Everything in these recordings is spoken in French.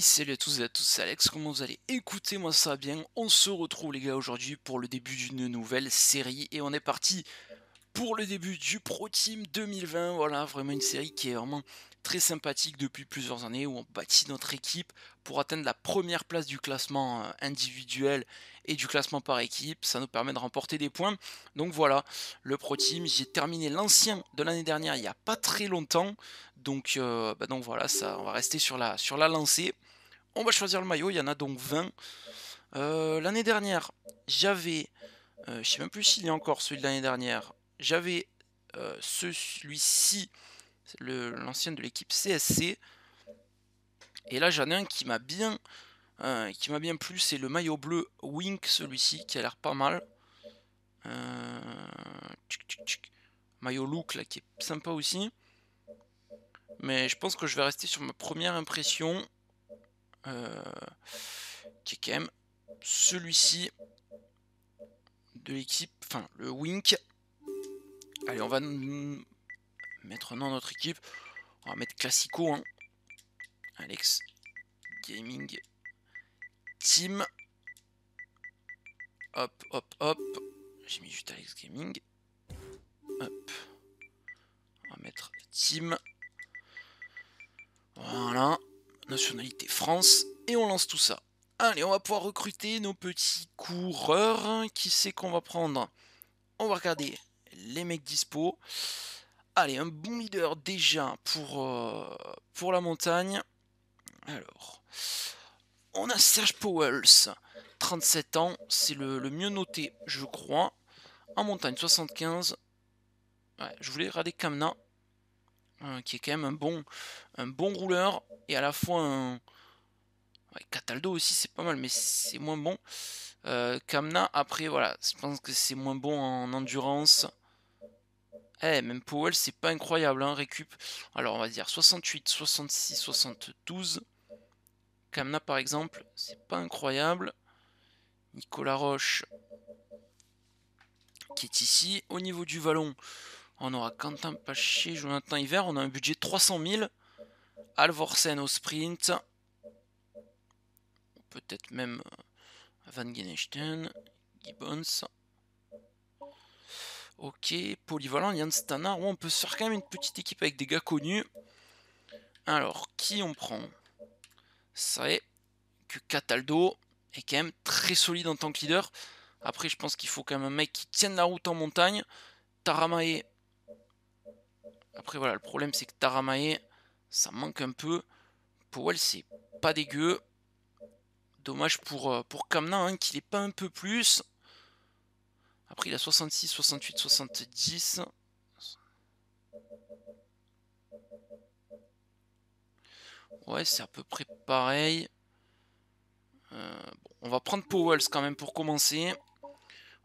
Salut à tous et à tous, c'est Alex, comment vous allez? Écoutez moi ça bien, on se retrouve les gars aujourd'hui pour le début d'une nouvelle série et on est parti pour le début du Pro Team 2020, voilà vraiment une série qui est vraiment très sympathique depuis plusieurs années où on bâtit notre équipe pour atteindre la première place du classement euh, individuel et du classement par équipe, ça nous permet de remporter des points. Donc voilà, le Pro Team, j'ai terminé l'ancien de l'année dernière il n'y a pas très longtemps, donc, euh, bah donc voilà, ça, on va rester sur la, sur la lancée. On va choisir le maillot, il y en a donc 20. Euh, l'année dernière, j'avais, je sais même plus s'il y a encore celui de l'année dernière, j'avais celui-ci l'ancien de l'équipe CSC. Et là j'en ai un qui m'a bien euh, qui m'a bien plu, c'est le maillot bleu Wink celui-ci qui a l'air pas mal. Euh, maillot look là qui est sympa aussi. Mais je pense que je vais rester sur ma première impression. Euh, qui est quand même celui-ci de l'équipe, enfin le Wink. Allez, on va mettre dans notre équipe. On va mettre Classico. Hein. Alex Gaming Team. Hop, hop, hop. J'ai mis juste Alex Gaming. Hop. On va mettre Team. Voilà. Nationalité France. Et on lance tout ça. Allez, on va pouvoir recruter nos petits coureurs. Qui c'est qu'on va prendre? On va regarder les mecs dispo. Allez, un bon leader déjà pour, euh, la montagne. Alors, on a Serge Powells, 37 ans, c'est le, mieux noté, je crois. En montagne, 75. je voulais regarder Kamna, euh, qui est quand même un bon rouleur, et à la fois un... Cataldo aussi, c'est pas mal, mais c'est moins bon. Euh, Kamna, après, voilà, je pense que c'est moins bon en endurance. Eh, même Powell, c'est pas incroyable, hein, récup. Alors, on va dire 68, 66, 72. Kamna, par exemple, c'est pas incroyable. Nicolas Roche, qui est ici. Au niveau du vallon, on aura Quentin Paché, Jonathan Hiver. On a un budget de 300 000. Alvorsen au sprint. Peut-être même euh, Van Genechten, Gibbons. Ok, polyvalent, Yann Stannard. on peut se faire quand même une petite équipe avec des gars connus. Alors, qui on prend? C'est que Cataldo est quand même très solide en tant que leader. Après, je pense qu'il faut quand même un mec qui tienne la route en montagne. Taramae. Après, voilà, le problème c'est que Taramae, ça manque un peu. Powell, c'est pas dégueu. Dommage pour, euh, pour Kamna, hein, qu'il n'est pas un peu plus. Après, il a 66, 68, 70. Ouais, c'est à peu près pareil. Euh, on va prendre Powells quand même pour commencer.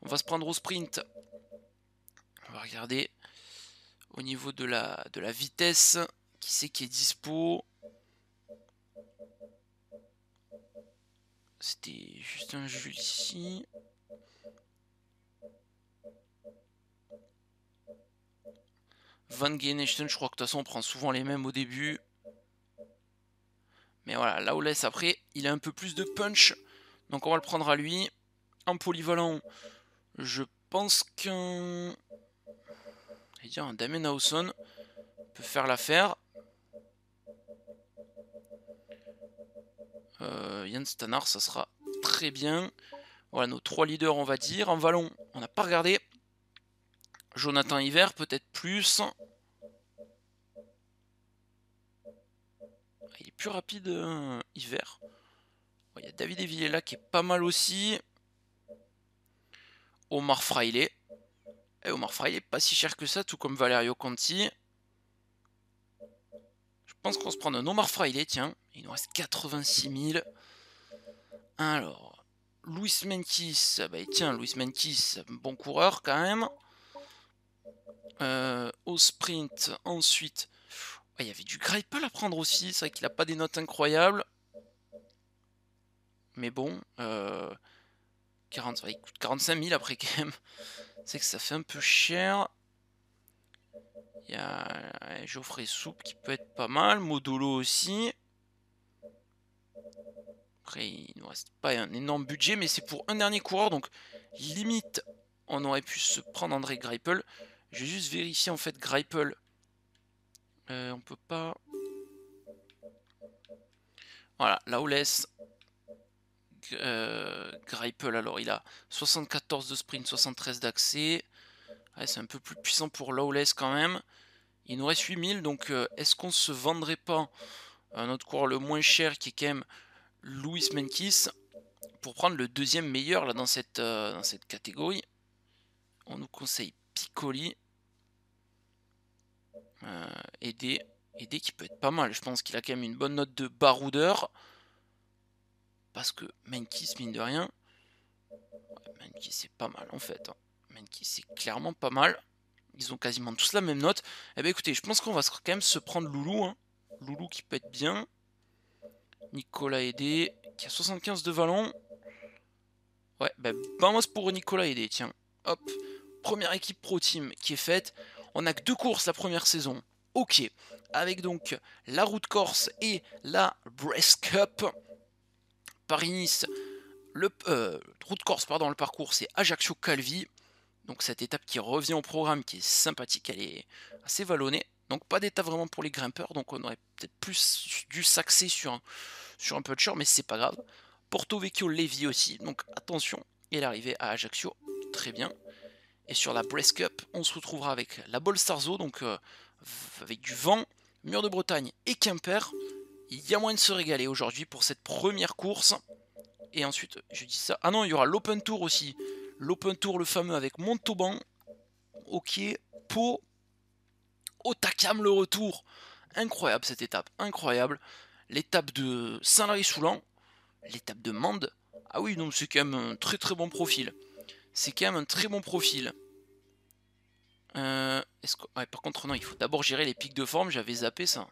On va se prendre au sprint. On va regarder au niveau de la, de la vitesse. Qui c'est qui est dispo? C'était juste un jeu ici. Van Genechten, je crois que de toute façon on prend souvent les mêmes au début. Mais voilà, là où laisse après, il a un peu plus de punch. Donc on va le prendre à lui. En polyvalent, je pense qu'un... dire un Damien Hausen peut faire l'affaire. Euh, Yann Stannard, ça sera très bien. Voilà nos trois leaders, on va dire. En vallon, on n'a pas regardé. Jonathan Hiver, peut-être plus. Il est plus rapide euh, Hiver. Il y a David là qui est pas mal aussi. Omar Fraile. Et eh, Omar Fraile, pas si cher que ça, tout comme Valerio Conti. Je pense qu'on se prend un Omar Fraile, tiens. Il nous reste 86 000. Alors, Louis Mentis, bah, tiens, Louis Mentis, bon coureur quand même. Euh, au sprint, ensuite, il y avait du Greipel à prendre aussi. C'est vrai qu'il n'a pas des notes incroyables. Mais bon, 40, il coûte 45 000 après quand même. C'est que ça fait un peu cher. Il y a Geoffrey Soupe qui peut être pas mal. Modolo aussi. Après, il ne nous reste pas un énorme budget, mais c'est pour un dernier coureur, donc limite, on aurait pu se prendre André Greipel. Je vais juste vérifier en fait Greipel. Euh, on peut pas... Voilà, là où euh, Greipel, alors il a 74 de sprint, 73 d'accès. c'est un peu plus puissant pour Lawless quand même. Il nous reste 8000, donc euh, est-ce qu'on se vendrait pas un autre coureur le moins cher qui est quand même Louis Menkis pour prendre le deuxième meilleur là dans cette, euh, catégorie On nous conseille Piccoli. aider, aider qui peut être pas mal. Je pense qu'il a quand même une bonne note de baroudeur. Parce que Menkis, mine de rien, Menkis c'est pas mal en fait. Hein. Menkis c'est clairement pas mal. Ils ont quasiment tous la même note. Eh bien écoutez, je pense qu'on va quand même se prendre Loulou. Hein. Loulou qui être bien. Nicolas Aidé, qui a 75 de vallon. Ouais, ben vamos pour Nicolas Aidé, tiens. Hop, première équipe pro team qui est faite. On a que deux courses la première saison. Ok, avec donc la route Corse et la Breast Cup. Paris-Nice, le euh, route Corse, pardon, le parcours c'est Ajaccio-Calvi. Donc cette étape qui revient au programme, qui est sympathique, elle est assez vallonnée. Donc pas d'étape vraiment pour les grimpeurs, donc on aurait peut-être plus dû s'axer sur un, sur un puncher, mais c'est pas grave. Porto Vecchio Levi aussi, donc attention, et l'arrivée à Ajaccio, très bien. Et sur la Breast Cup, on se retrouvera avec la Bolstarzo, donc euh, avec du vent, Mur de Bretagne et Quimper. Il y a moyen de se régaler aujourd'hui pour cette première course. Et ensuite, je dis ça. Ah non, il y aura l'Open Tour aussi. L'Open Tour, le fameux avec Montauban. Ok, Pau. Otakam, le retour. Incroyable cette étape, incroyable. L'étape de Saint-Lary-Soulan. L'étape de Mende. Ah oui, donc c'est quand même un très très bon profil. C'est quand même un très bon profil. Euh, par contre, non, il faut d'abord gérer les pics de forme. J'avais zappé ça.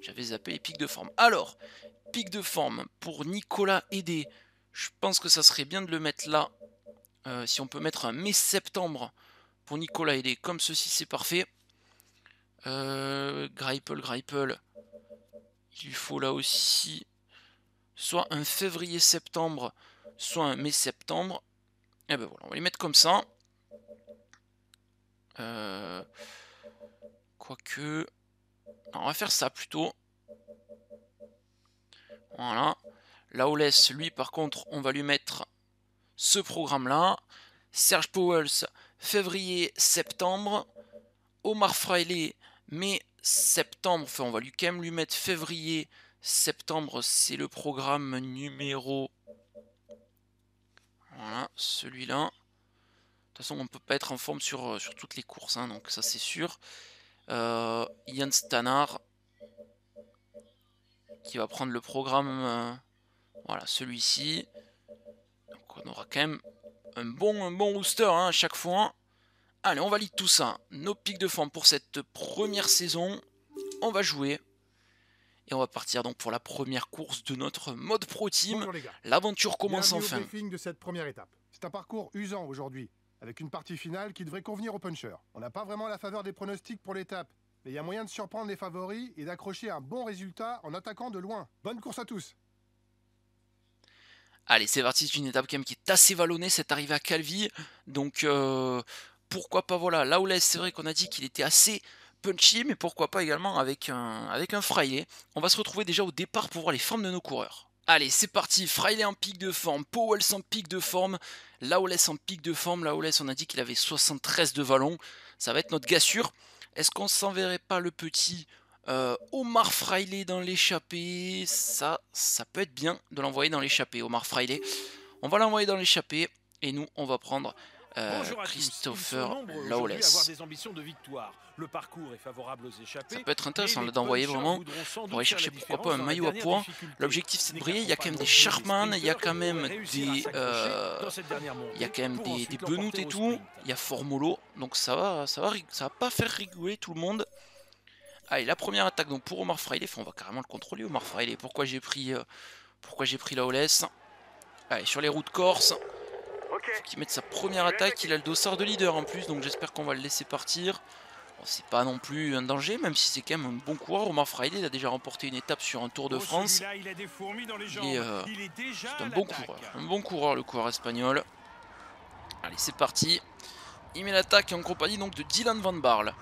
J'avais zappé les pics de forme. Alors, pic de forme pour Nicolas Aidé. Je pense que ça serait bien de le mettre là. Euh, si on peut mettre un mai-septembre pour Nicolas Aidé, comme ceci, c'est parfait. Euh, Greipel, Greipel. Il lui faut là aussi soit un février-septembre, soit un mai-septembre. Et eh ben voilà, on va les mettre comme ça. Euh, quoique on va faire ça plutôt. Voilà. Là où laisse, lui, par contre, on va lui mettre ce programme-là. Serge Powells, février-septembre. Omar Freiley, mai-septembre. Enfin, on va lui quand même lui mettre février-septembre. C'est le programme numéro... Voilà, celui-là. De toute façon, on ne peut pas être en forme sur, sur toutes les courses, hein, donc ça c'est sûr. Euh, Yann Stannard qui va prendre le programme, euh, voilà, celui-ci. Donc on aura quand même un bon, un bon rooster hein, à chaque fois. Allez, on valide tout ça. Nos pics de forme pour cette première saison. On va jouer. Et on va partir donc pour la première course de notre mode pro team. L'aventure commence enfin. de cette première étape. C'est un parcours usant aujourd'hui avec une partie finale qui devrait convenir aux punchers. On n'a pas vraiment la faveur des pronostics pour l'étape, mais il y a moyen de surprendre les favoris et d'accrocher un bon résultat en attaquant de loin. Bonne course à tous Allez, c'est parti, c'est une étape quand même qui est assez vallonnée, cette arrivée à Calvi, donc euh, pourquoi pas, voilà, là c'est vrai qu'on a dit qu'il était assez punchy, mais pourquoi pas également avec un, avec On va se retrouver déjà au départ pour voir les formes de nos coureurs. Allez, c'est parti. Friday en pic de forme, Powell en pic de forme, Laoles en pic de forme. Laoles, on a dit qu'il avait 73 de vallon. Ça va être notre gars sûr. Est-ce qu'on s'enverrait pas le petit euh, Omar Freiley dans l'échappée? Ça, ça peut être bien de l'envoyer dans l'échappée, Omar Freiley. On va l'envoyer dans l'échappée et nous, on va prendre euh, Christopher Lawless. Ça peut être intéressant d'envoyer vraiment pour aller chercher pourquoi pas un maillot à poids. L'objectif c'est de briller. Il y a quand même des Sharpman, il y a quand même des, euh, il y a quand même des, des Benoît et tout. Il y a Formolo, donc ça va, ça va, ça va pas faire rigoler tout le monde. Allez, la première attaque donc pour Omar Freiley. on va carrément le contrôler Omar Freiley. Pourquoi j'ai pris, euh, pourquoi j'ai pris la OLS Allez, sur les routes corse. Faut qu'il mette sa première attaque. Il a le dossard de leader en plus, donc j'espère qu'on va le laisser partir. c'est pas non plus un danger, même si c'est quand même un bon coureur. Omar Friday il a déjà remporté une étape sur un Tour de Oh, France. il est, euh, Il est un bon coureur. Un bon coureur, le coureur espagnol. Allez, c'est parti. Il met l'attaque en compagnie donc de Dylan Van Barle.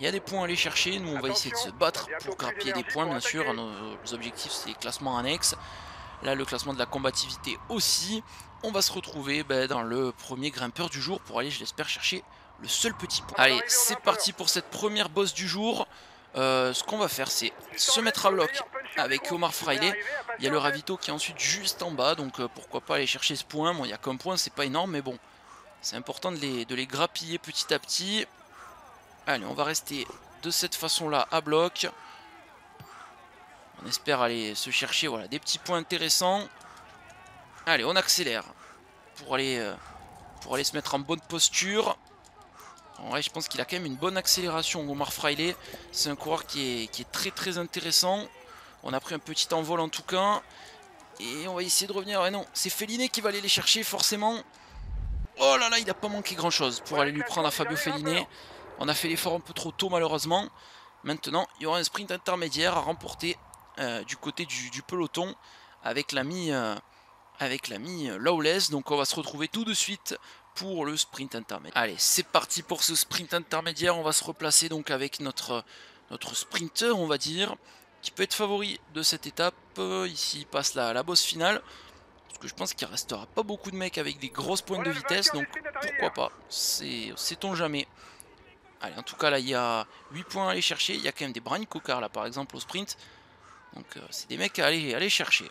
Il y a des points à aller chercher. Nous, on va essayer de se battre pour grappiller des points, bien sûr. Nos objectifs, c'est les classements annexes. Là, le classement de la combativité aussi. On va se retrouver ben, dans le premier grimpeur du jour pour aller, je l'espère, chercher le seul petit point. Allez, c'est parti pour cette première boss du jour. Euh, ce qu'on va faire, c'est se mettre à bloc avec Omar Friday. Il y a le ravito qui est ensuite juste en bas, donc euh, pourquoi pas aller chercher ce point. Bon, il y a qu'un point, c'est pas énorme, mais bon, c'est important de les, de les grappiller petit à petit. Allez, on va rester de cette façon-là à bloc. On espère aller se chercher voilà, des petits points intéressants. Allez, on accélère pour aller, euh, pour aller se mettre en bonne posture. En vrai, je pense qu'il a quand même une bonne accélération, Omar Fraile. C'est un coureur qui est, qui est très très intéressant. On a pris un petit envol en tout cas. Et on va essayer de revenir. Ouais, non, c'est Féliné qui va aller les chercher forcément. Oh là là, il n'a pas manqué grand chose pour aller lui prendre à Fabio Féliné. On a fait l'effort un peu trop tôt malheureusement. Maintenant, il y aura un sprint intermédiaire à remporter euh, du côté du, du peloton avec l'ami euh, avec l'ami Lawless. Donc on va se retrouver tout de suite pour le sprint intermédiaire. Allez, c'est parti pour ce sprint intermédiaire. On va se replacer donc avec notre, notre sprinter, on va dire, qui peut être favori de cette étape. Euh, Ici, il passe la, la bosse finale. Parce que je pense qu'il restera pas beaucoup de mecs avec des grosses pointes de vitesse. Donc pourquoi pas? C'est Sait-on jamais Allez, en tout cas, là, il y a 8 points à aller chercher. Il y a quand même des Brian Cocard, là, par exemple, au sprint. Donc, euh, c'est des mecs à aller, aller chercher.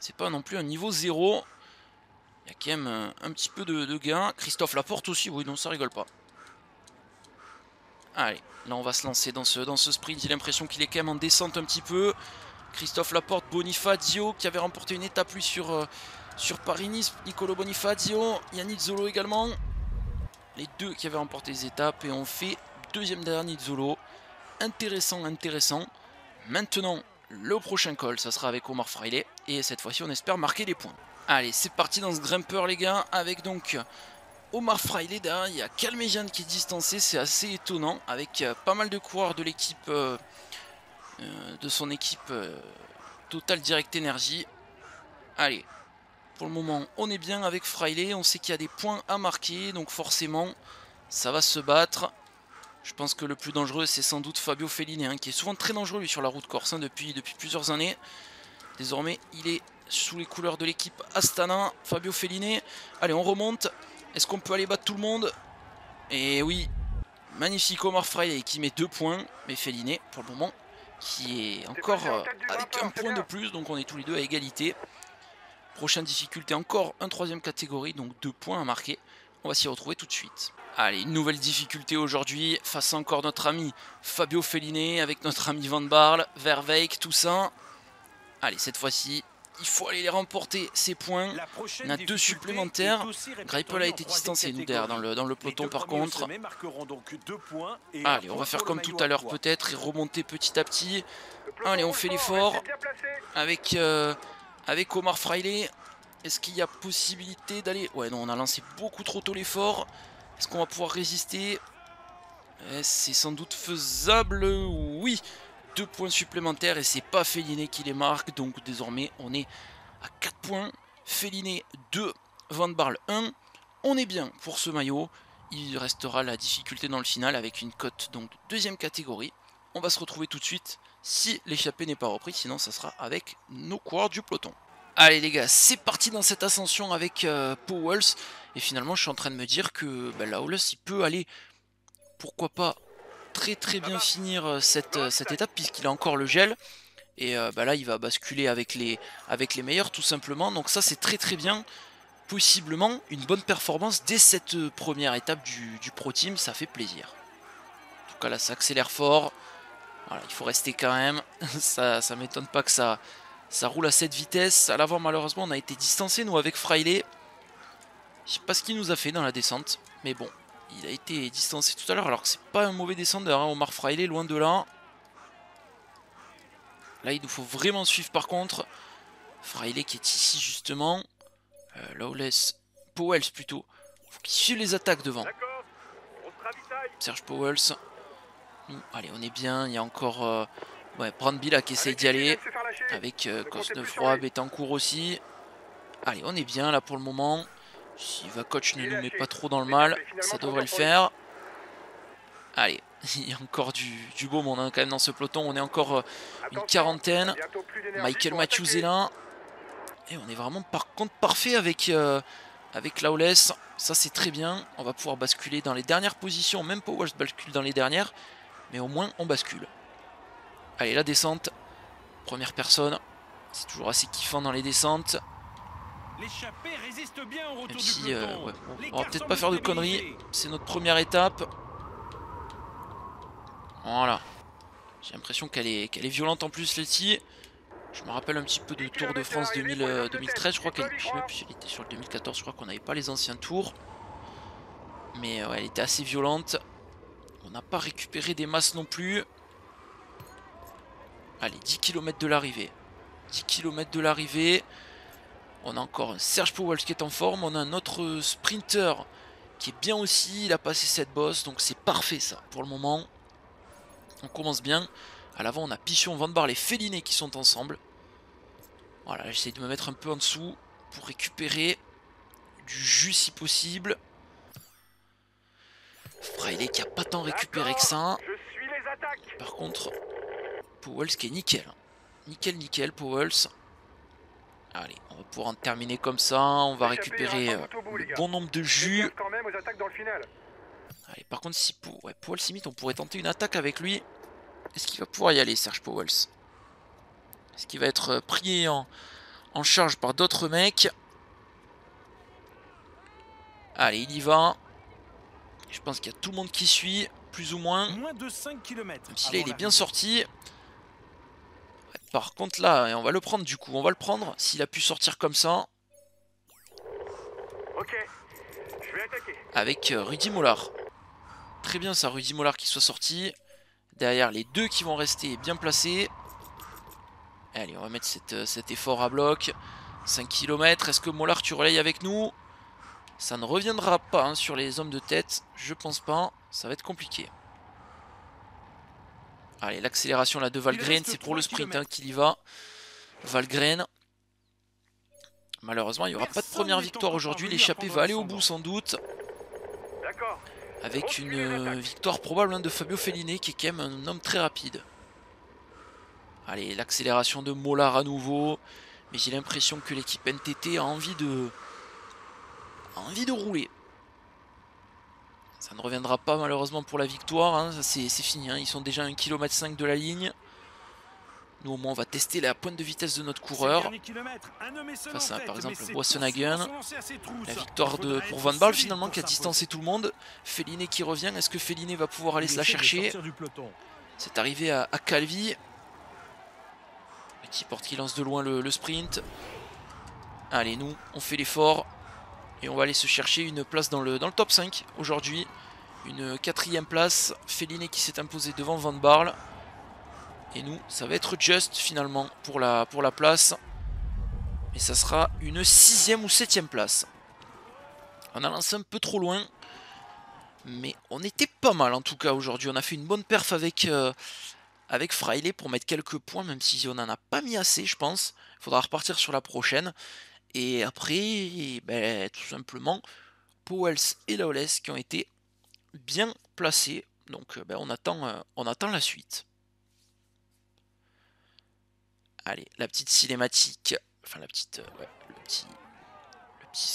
C'est pas non plus un niveau 0. Il y a quand même un, petit peu de, gain. Christophe Laporte aussi, oui, non, ça rigole pas. Allez, là, on va se lancer dans ce, dans ce sprint. J'ai l'impression qu'il est quand même en descente un petit peu. Christophe Laporte, Bonifazio, qui avait remporté une étape, lui, sur, euh, Paris-Nice. Nicolo Bonifazio, Yannick Zolo également. Les deux qui avaient remporté les étapes. Et on fait deuxième dernier Zolo. Intéressant, intéressant. Maintenant, le prochain call, ça sera avec Omar Fraile. Et cette fois-ci, on espère marquer des points. Allez, c'est parti dans ce grimpeur, les gars. Avec donc Omar Fraile. Il y a Calmejian qui est distancé. C'est assez étonnant. Avec euh, pas mal de coureurs de l'équipe. euh, euh, de son équipe euh, Total Direct Energy. Allez, pour le moment, on est bien avec Fraile. On sait qu'il y a des points à marquer. Donc forcément, ça va se battre. Je pense que le plus dangereux, c'est sans doute Fabio Fellini, hein, qui est souvent très dangereux lui, sur la route corse hein, depuis plusieurs années. Désormais, il est sous les couleurs de l'équipe Astana. Fabio Fellini. Allez, on remonte. Est-ce qu'on peut aller battre tout le monde? Et oui, magnifique Omar qui met deux points. Mais Fellini, pour le moment, qui est encore euh, avec un point de plus. Donc on est tous les deux à égalité. Prochaine difficulté, encore un troisième catégorie, donc deux points à marquer. On va s'y retrouver tout de suite. Allez, une nouvelle difficulté aujourd'hui, face à encore notre ami Fabio Fellini, avec notre ami Van Barle, Verveek, tout ça. Allez, cette fois-ci, il faut aller les remporter, ces points. On a deux supplémentaires. Greipel a été distancé, nous, derrière, dans le, dans le peloton, par contre. sommet marqueront donc deux points et Allez, on va faire comme tout à l'heure, peut-être, et remonter petit à petit. Allez, on fait l'effort. Avec, euh, avec Omar Fraile. Est-ce qu'il y a possibilité d'aller... Ouais, non, on a lancé beaucoup trop tôt l'effort. Est-ce qu'on va pouvoir résister? Eh, C'est sans doute faisable, oui. Deux points supplémentaires et c'est pas Féliné qui les marque. Donc désormais, on est à 4 points. Féliné 2, Van Barle 1. On est bien pour ce maillot. Il restera la difficulté dans le final avec une cote donc de deuxième catégorie. On va se retrouver tout de suite si l'échappée n'est pas repris, sinon ça sera avec nos coureurs du peloton. Allez les gars, c'est parti dans cette ascension avec euh, Powells. Et finalement, je suis en train de me dire que bah, Lawless, il peut aller, pourquoi pas, très très bien finir euh, cette, euh, cette étape, puisqu'il a encore le gel. Et euh, bah, là, il va basculer avec les, avec les meilleurs, tout simplement. Donc ça, c'est très très bien. Possiblement, une bonne performance dès cette première étape du, du Pro Team, ça fait plaisir. En tout cas, là, ça accélère fort. Voilà, il faut rester quand même. ça ça m'étonne pas que ça, ça roule à cette vitesse. À l'avant, malheureusement, on a été distancé, nous, avec Fraile. Je sais pas ce qu'il nous a fait dans la descente. Mais bon, il a été distancé tout à l'heure. Alors que c'est pas un mauvais descendeur, hein, Omar Fraile, loin de là. Là, il nous faut vraiment suivre par contre. Fraile qui est ici, justement. Euh, Lawless, Powells plutôt. faut qu'il suive les attaques devant. Serge Powells. allez, on est bien. Il y a encore euh, ouais, Brandby qui essaye d'y aller. Avec euh, Cosnefroy, Betancourt aussi. Allez, on est bien là pour le moment. Si coach ne nous met pas trop dans le mal, ça devrait le faire. Allez, il y a encore du, beau monde hein, quand même dans ce peloton. On est encore euh, une quarantaine. Michael Matthews est là. Et on est vraiment par contre parfait avec, euh, avec Lawless. Ça c'est très bien. On va pouvoir basculer dans les dernières positions. Même Powers bascule dans les dernières. Mais au moins on bascule. Allez, la descente. Première personne. C'est toujours assez kiffant dans les descentes. Même si, euh, on va peut-être pas faire de conneries. C'est notre première étape. Voilà. J'ai l'impression qu'elle est, qu'elle est violente en plus, celle-ci. Je me rappelle un petit peu du Tour de France 2013. Euh, je crois qu'elle était sur le 2014. Je crois qu'on n'avait pas les anciens tours. Mais elle était assez violente. On n'a pas récupéré des masses non plus. Allez, 10 km de l'arrivée. 10 km de l'arrivée. On a encore un Serge Powell qui est en forme. On a un autre sprinter qui est bien aussi. Il a passé cette bosse. Donc c'est parfait ça pour le moment. On commence bien. À l'avant, on a Pichon, Van Barle et Féliné qui sont ensemble. Voilà, j'essaie de me mettre un peu en dessous pour récupérer du jus si possible. Friday qui a pas tant récupéré que ça. Par contre, Powells qui est nickel. Nickel, nickel, Powells. Allez, on va pouvoir en terminer comme ça. On va récupérer euh, le bon nombre de jus. Allez, par contre, si ouais, Powell limite, on pourrait tenter une attaque avec lui. Est-ce qu'il va pouvoir y aller, Serge Powells Est-ce qu'il va être euh, pris en, charge par d'autres mecs? Allez, il y va. Je pense qu'il y a tout le monde qui suit, plus ou moins. Moins de 5 km. Même si là, il est bien sorti. Par contre, là, on va le prendre du coup. On va le prendre s'il a pu sortir comme ça. Ok, je vais attaquer. Avec euh, Rudy Mollard. Très bien ça, Rudy Mollard qui soit sorti. Derrière, les deux qui vont rester bien placés. Allez, on va mettre euh, cet effort à bloc. 5 km. Est-ce que Mollard, tu relayes avec nous? Ça ne reviendra pas hein, sur les hommes de tête. Je pense pas. Ça va être compliqué. Allez, l'accélération là de Valgren, c'est pour le sprint hein, qu'il y va. Valgren. Malheureusement, il n'y aura pas de première victoire aujourd'hui. L'échappée va aller au bout sans doute. Avec une euh, victoire probable hein, de Fabio Fellini qui est quand même un homme très rapide. Allez, l'accélération de Mollard à nouveau. Mais j'ai l'impression que l'équipe NTT a envie de... A envie de rouler. Ça ne reviendra pas malheureusement pour la victoire. Hein. C'est fini. Hein. Ils sont déjà à 1,5 km de la ligne. Nous au moins on va tester la pointe de vitesse de notre coureur. Face à par exemple Boissonhagen. La victoire de, pour Van Baal finalement qui a distancé tout le monde. Féliné qui revient. Est-ce que Féliné va pouvoir aller se la chercher C'est arrivé à, Calvi. Petit porte qui lance de loin le, sprint. Allez nous on fait l'effort. Et on va aller se chercher une place dans le, top 5 aujourd'hui. Une quatrième place. Féliné qui s'est imposé devant Van Barle. Et nous, ça va être juste finalement pour la, place. Et ça sera une sixième ou septième place. On a lancé un peu trop loin. Mais on était pas mal en tout cas aujourd'hui. On a fait une bonne perf avec, euh, pour mettre quelques points, même si on n'en a pas mis assez, je pense. Il faudra repartir sur la prochaine. Et après, ben, tout simplement, Powells et Lawless qui ont été bien placés. Donc ben, on, attend, euh, on attend la suite. Allez, la petite cinématique. Enfin, la petite. Euh, le, petit,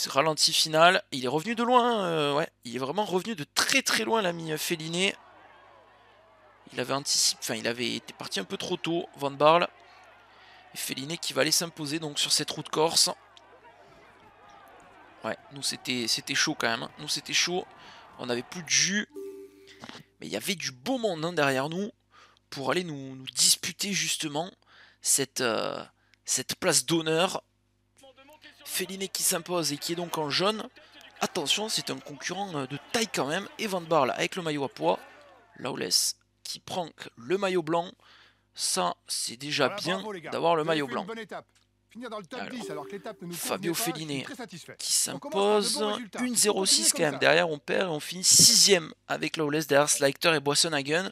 ralenti final. Il est revenu de loin. Euh, ouais, il est vraiment revenu de très très loin, l'ami Féliné. Il avait anticipé. Enfin, il avait été parti un peu trop tôt, Van Barle. Et Féliné qui va aller s'imposer donc sur cette route corse. Ouais, nous c'était chaud quand même. Hein. Nous c'était chaud. On avait plus de jus. Mais il y avait du beau monde hein, derrière nous pour aller nous, nous disputer justement cette, euh, cette place d'honneur. Féliné qui s'impose et qui est donc en jaune. Attention, c'est un concurrent euh, de taille quand même. Et Van Barle avec le maillot à poids. Lawless qui prend le maillot blanc. Ça, c'est déjà bien d'avoir le maillot blanc. Finir dans le top Alors, 10 alors que l'étape ne nous Fabio Felliné qui s'impose. bons résultats. Il faut 1-0-6 continuer quand même. ça. Derrière, on perd et on finit 6 avec Lawless derrière Sliker et Boissonhagen.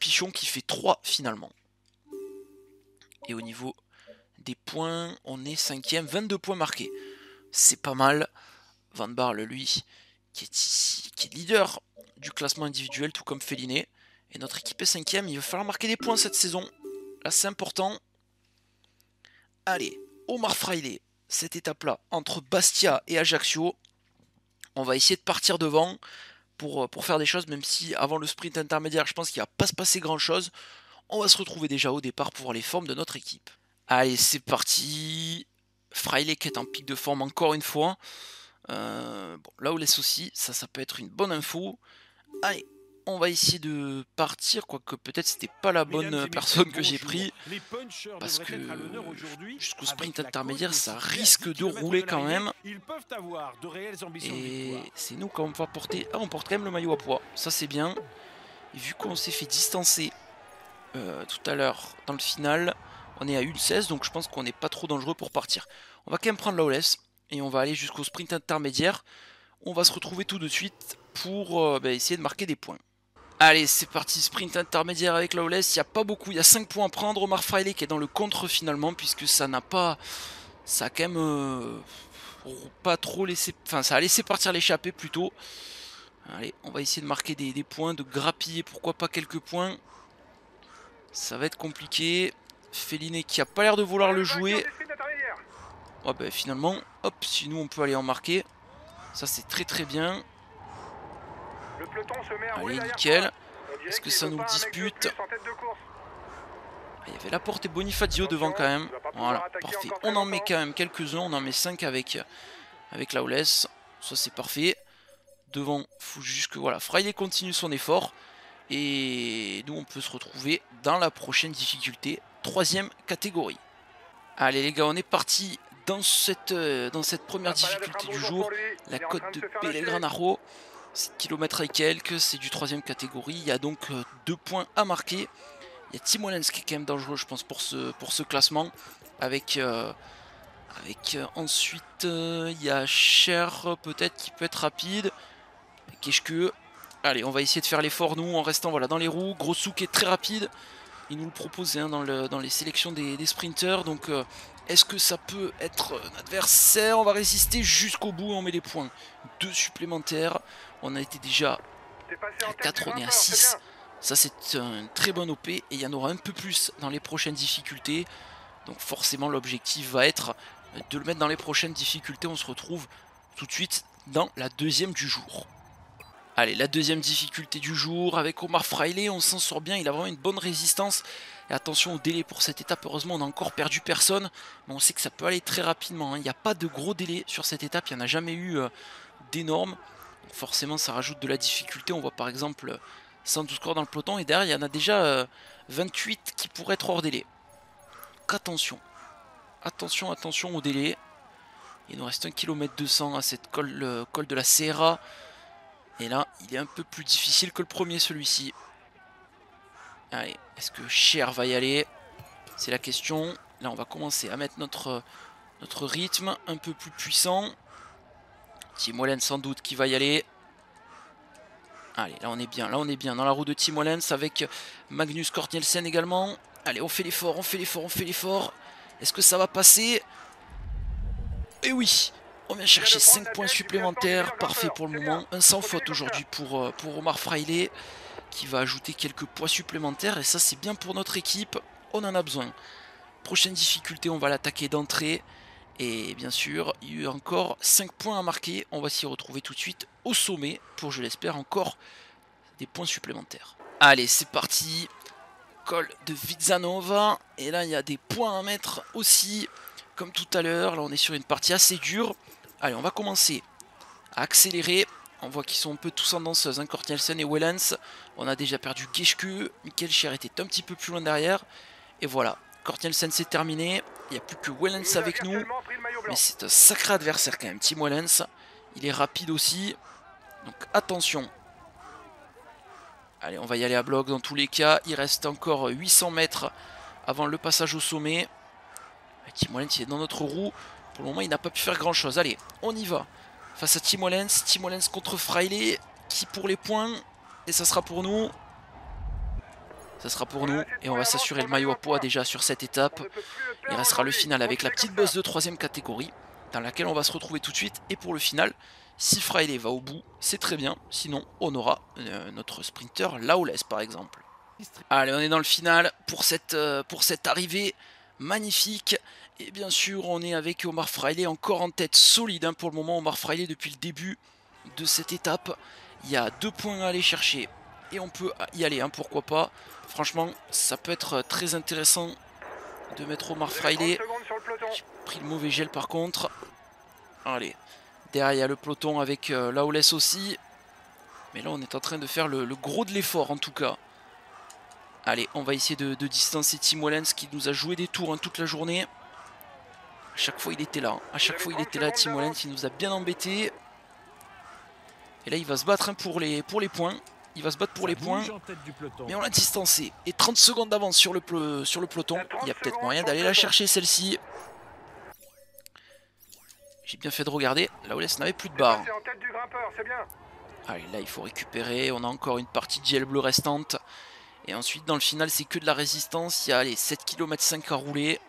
Pichon qui fait 3 finalement. Et au niveau des points, on est 5ème, 22 points marqués. C'est pas mal. Van Barle, lui, qui est ici, qui est leader du classement individuel, tout comme Felliné. Et notre équipe est 5ème. Il va falloir marquer des points cette saison. Là, c'est important. Allez, Omar Fraile, cette étape-là, entre Bastia et Ajaccio. On va essayer de partir devant pour, euh, faire des choses, même si avant le sprint intermédiaire, je pense qu'il va pas se passer grand-chose. On va se retrouver déjà au départ pour voir les formes de notre équipe. Allez, c'est parti. Fraile qui est en pic de forme encore une fois. Euh, bon, là où les soucis, ça, ça peut être une bonne info. Allez, on va essayer de partir, quoique peut-être c'était pas la bonne et personne que j'ai pris. Parce que jusqu'au sprint intermédiaire, ça risque 10 de rouler quand même. Et c'est nous quand on va porter. Ah, on porte quand même le maillot à poids. Ça, c'est bien. Et vu qu'on s'est fait distancer euh, tout à l'heure dans le final, on est à 1,16. Donc je pense qu'on n'est pas trop dangereux pour partir. On va quand même prendre la OLS. Et on va aller jusqu'au sprint intermédiaire. On va se retrouver tout de suite pour euh, bah, essayer de marquer des points. Allez, c'est parti, sprint intermédiaire avec la OLS. Il n'y a pas beaucoup, il y a 5 points à prendre. Omar Fraile qui est dans le contre finalement, puisque ça n'a pas. Ça a quand même. euh, pas trop laissé. Enfin, ça a laissé partir l'échappée plutôt. Allez, on va essayer de marquer des, points, de grappiller, pourquoi pas quelques points. Ça va être compliqué. Féliné qui a pas l'air de vouloir le jouer. Oh bah finalement, hop, si nous on peut aller en marquer. Ça c'est très très bien. Le peloton se met à Allez, nickel. Est-ce que ça nous dispute. Ah, Il y avait Laporte et Bonifacio devant quand même. Voilà, parfait. On en met quand même quelques-uns. On en met 5 avec, avec Laoles. Ça c'est parfait. Devant, faut juste que voilà, Friday continue son effort. Et nous on peut se retrouver dans la prochaine difficulté. Troisième catégorie. Allez les gars, on est parti dans cette, euh, dans cette première difficulté du jour. La train de de se faire lâcher. Pellegranaro, 7 km et quelques, c'est du troisième catégorie. Il y a donc euh, deux points à marquer. Il y a Tim qui est quand même dangereux, je pense, pour ce, pour ce classement. Avec, euh, avec euh, ensuite, il y a Cher peut-être qui peut être rapide. Que. Allez, on va essayer de faire l'effort, nous, en restant voilà, dans les roues. Grossou qui est très rapide. Il nous le proposait hein, dans, le- dans les sélections des, des sprinters. Donc, est-ce que ça peut être un adversaire? On va résister jusqu'au bout et on met les points. Deux supplémentaires. On a été déjà à tête 4, du on est à grimpeur, c'est 6. bien. Ça, c'est un très bon OP et il y en aura un peu plus dans les prochaines difficultés. Donc, forcément, l'objectif va être de le mettre dans les prochaines difficultés. On se retrouve tout de suite dans la deuxième du jour. Allez, la deuxième difficulté du jour avec Omar Fraile, on s'en sort bien, il a vraiment une bonne résistance. Et attention au délai pour cette étape, heureusement on n'a encore perdu personne, mais on sait que ça peut aller très rapidement. hein. Il n'y a pas de gros délai sur cette étape, il n'y en a jamais eu euh, d'énormes. Forcément ça rajoute de la difficulté, on voit par exemple 112 scores dans le peloton, et derrière il y en a déjà euh, 28 qui pourraient être hors délai. Donc attention, attention, attention au délai. Il nous reste 1 km 200 à cette col, euh, col de la Serra. Et là, il est un peu plus difficile que le premier, celui-ci. Allez, est-ce que Cher va y aller? C'est la question. Là, on va commencer à mettre notre, notre rythme un peu plus puissant. Tim Wallens, sans doute, qui va y aller. Allez, là, on est bien. Là, on est bien dans la roue de Tim Wallens avec Magnus Kortnielsen également. Allez, on fait l'effort, on fait l'effort, on fait l'effort. Est-ce que ça va passer? Et oui on vient chercher 5 points supplémentaires, parfait pour le moment. Un sans faute aujourd'hui pour, euh, pour Omar Fraile qui va ajouter quelques points supplémentaires et ça c'est bien pour notre équipe, on en a besoin. Prochaine difficulté, on va l'attaquer d'entrée et bien sûr il y a encore 5 points à marquer, on va s'y retrouver tout de suite au sommet pour je l'espère encore des points supplémentaires. Allez c'est parti, col de Vizanova et là il y a des points à mettre aussi comme tout à l'heure, là on est sur une partie assez dure. Allez, on va commencer à accélérer. On voit qu'ils sont un peu tous en danseuse, hein, Kortnielsen et Wellens. On a déjà perdu Geschke. Michael Scher était un petit peu plus loin derrière. Et voilà, Kortnielsen c'est terminé. Il n'y a plus que Wellens avec nous. Mais c'est un sacré adversaire quand même, Tim Wellens. Il est rapide aussi. Donc attention. Allez, on va y aller à bloc dans tous les cas. Il reste encore 800 mètres avant le passage au sommet. Tim Wallens il est dans notre roue. Pour le moment, il n'a pas pu faire grand chose. Allez, on y va. Face à Tim Wallens. Tim Wallens contre Fraile. Qui pour les points. Et ça sera pour nous. Ça sera pour nous. Et on va s'assurer le maillot à poids déjà sur cette étape. Il restera le final avec la petite bosse de troisième catégorie. Dans laquelle on va se retrouver tout de suite. Et pour le final, si Fraile va au bout, c'est très bien. Sinon, on aura euh, notre sprinter Laoles par exemple. Allez, on est dans le final pour cette, euh, pour cette arrivée magnifique. Et bien sûr, on est avec Omar Fraile encore en tête solide hein, pour le moment. Omar Fraile depuis le début de cette étape. Il y a deux points à aller chercher. Et on peut y aller, hein, pourquoi pas. Franchement, ça peut être très intéressant de mettre Omar Fraile. J'ai pris le mauvais gel par contre. Allez, derrière il y a le peloton avec euh, Laoles aussi. Mais là, on est en train de faire le, le gros de l'effort en tout cas. Allez, on va essayer de, de distancer Tim Wallens qui nous a joué des tours hein, toute la journée. À chaque fois, il était là. hein. À chaque fois, il était là, Tim Wallens. Il nous a bien embêté. Et là, il va se battre hein, pour, les, pour les points. Il va se battre pour les points. Bouge en tête du peloton. Mais on l'a distancé. Et 30 secondes d'avance sur, le ple- sur le peloton. Il y a peut-être moyen d'aller la chercher celle-ci. J'ai bien fait de regarder. Là où n'avait plus de barre. Allez, là, il faut récupérer. On a encore une partie de gel bleu restante. Et ensuite, dans le final, c'est que de la résistance. Il y a allez, 7 km 5 à rouler.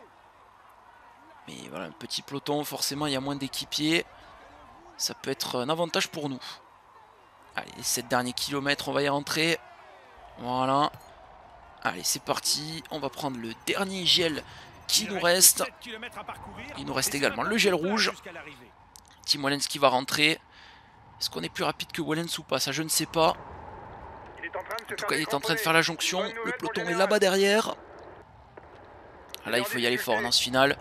Mais voilà, un petit peloton, forcément, il y a moins d'équipiers. Ça peut être un avantage pour nous. Allez, les 7 derniers kilomètres, on va y rentrer. Voilà. Allez, c'est parti. On va prendre le dernier gel qui nous reste. 7 kilomètres à parcourir. Il nous reste également le gel rouge. Tim Wallens qui va rentrer. Est-ce qu'on est plus rapide que Wallens ou pas? Ça, je ne sais pas. Il est en tout faire cas, il est en train de faire la jonction. Le peloton est là-bas derrière. Là, il faut y aller fort dans ce final.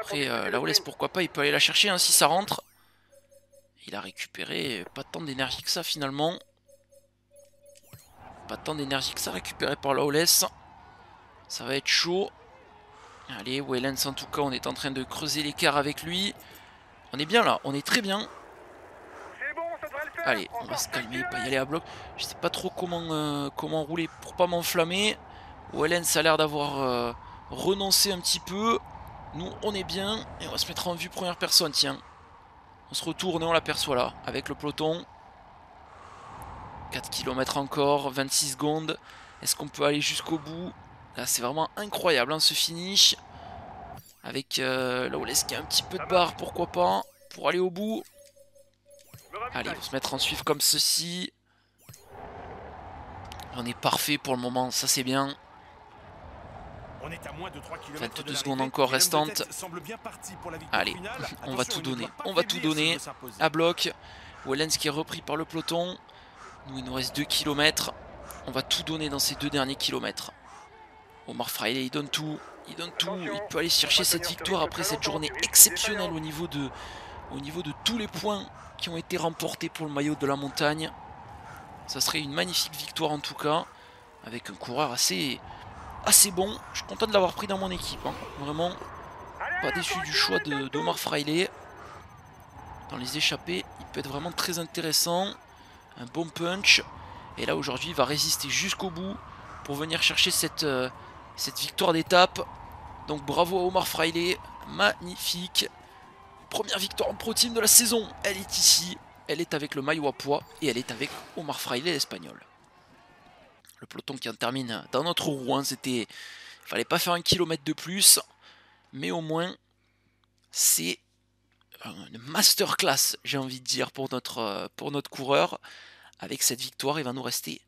Après, euh, la Wallace, pourquoi pas, il peut aller la chercher hein, si ça rentre. Il a récupéré pas tant d'énergie que ça finalement. Pas tant d'énergie que ça récupéré par la Wallace. Ça va être chaud. Allez, Wellens en tout cas, on est en train de creuser l'écart avec lui. On est bien là, on est très bien. Allez, on va se 5 calmer, pas y aller à bloc. Je sais pas trop comment, euh, comment rouler pour pas m'enflammer. Wellens a l'air d'avoir euh, renoncé un petit peu. Nous, on est bien. Et on va se mettre en vue première personne, tiens. On se retourne et on l'aperçoit là, avec le peloton. 4 km encore, 26 secondes. Est-ce qu'on peut aller jusqu'au bout? Là, c'est vraiment incroyable, hein, ce finish. Avec euh, là où laisse qu'il y a un petit peu de barre, pourquoi pas, pour aller au bout. Allez, on va se mettre en suivre comme ceci. On est parfait pour le moment, ça c'est bien. On est à moins de 3 kilomètres 22 de l'arrivée. secondes encore restantes. tête semble bien parti pour la victoire Allez, on va tout donner, on va tout donner. À bloc. Wellens qui est repris par le peloton. Nous, il nous reste 2 km. On va tout donner dans ces deux derniers kilomètres. Omar Fraile, il donne tout. Il donne tout. Il peut aller chercher cette victoire après cette journée exceptionnelle au niveau de, au niveau de tous les points qui ont été remportés pour le maillot de la montagne. Ça serait une magnifique victoire en tout cas. Avec un coureur assez, assez bon. Je suis content de l'avoir pris dans mon équipe. hein. Vraiment pas déçu du choix d'Omar Fraile. Dans les échappées, il peut être vraiment très intéressant. Un bon punch. Et là aujourd'hui, il va résister jusqu'au bout pour venir chercher cette, euh, victoire d'étape. Donc bravo à Omar Fraile. Magnifique. Première victoire en pro team de la saison. Elle est ici. Elle est avec le maillot à. Et elle est avec Omar Fraile, l'espagnol. Le peloton qui en termine dans notre roue. hein, C'était. Fallait pas faire un kilomètre de plus. Mais au moins, c'est une masterclass, j'ai envie de dire, pour notre, pour notre coureur. Avec cette victoire, il va nous rester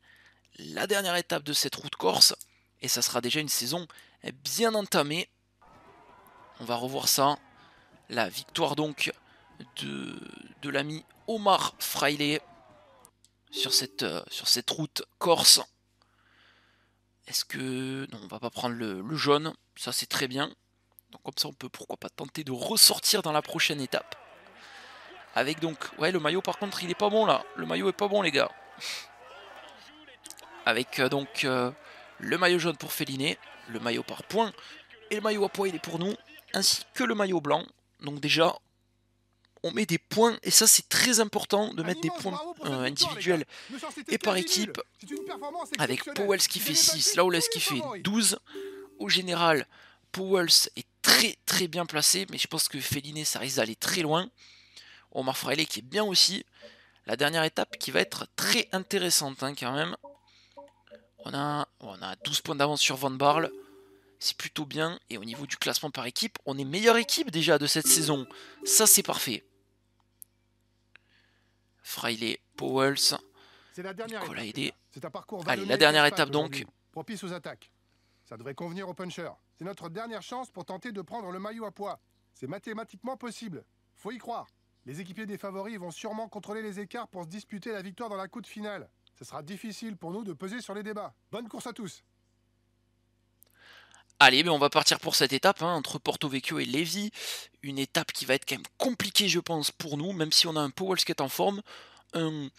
la dernière étape de cette route corse. Et ça sera déjà une saison bien entamée. On va revoir ça. La victoire donc de, de l'ami Omar Fraile sur cette, sur cette route corse. Est-ce que... Non, on va pas prendre le, le jaune. Ça, c'est très bien. Donc comme ça, on peut pourquoi pas tenter de ressortir dans la prochaine étape. Avec donc... Ouais, le maillot, par contre, il est pas bon, là. Le maillot est pas bon, les gars. Avec euh, donc euh, le maillot jaune pour Féliné, le maillot par point, et le maillot à poids, il est pour nous, ainsi que le maillot blanc. Donc déjà, on met des points, et ça, c'est très important de mettre des points euh, individuels et par équipe, avec. Powells qui fait avez battu 6, Lawless qui fait favoris. 12. Au général, Powells est très très bien placé, mais je pense que Féliné, ça risque d'aller très loin. Omar Fraile qui est bien aussi. La dernière étape qui va être très intéressante hein, quand même. On a, on a 12 points d'avance sur Van Barle. C'est plutôt bien. Et au niveau du classement par équipe, on est meilleure équipe déjà de cette saison. Ça, c'est parfait. Fraile, Powells, C'est la dernière Nicolas étape. Aidé. C'est un parcours Allez, la dernière étape, donc. Propice aux attaques. Ça devrait convenir aux punchers. C'est notre dernière chance pour tenter de prendre le maillot à poids. C'est mathématiquement possible. Faut y croire. Les équipiers des favoris vont sûrement contrôler les écarts pour se disputer la victoire dans la coupe finale. Ce sera difficile pour nous de peser sur les débats. Bonne course à tous. Allez, mais on va partir pour cette étape hein, entre Porto Vecchio et Lévy. Une étape qui va être quand même compliquée, je pense, pour nous, même si on a un Powell qui est en forme, un